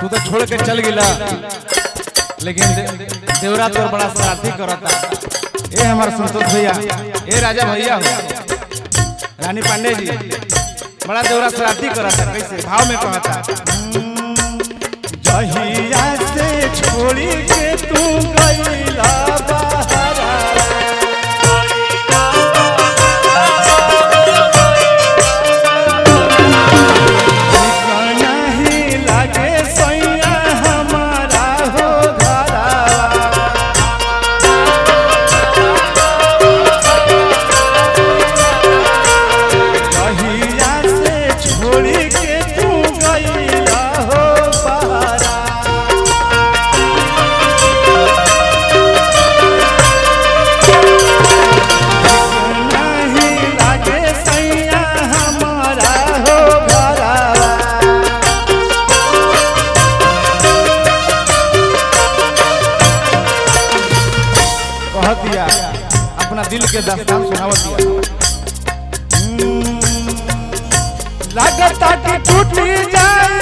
तू तो छोड़ के चल गिला लेकिन देवरा तो बड़ा शरारती करता। ये हमारे संतोष भैया ये राजा भैया। रानी पांडे जी, बड़ा देवरा शरारती करता, कैसे भाव में कहता। जहिया से छोड़ी के तू लगता कि टूटी जाए।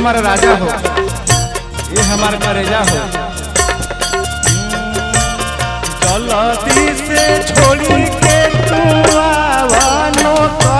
हमारा राजा हो। ये हमारा करेजा हो। गलती से छोड़ी के तू आवानो का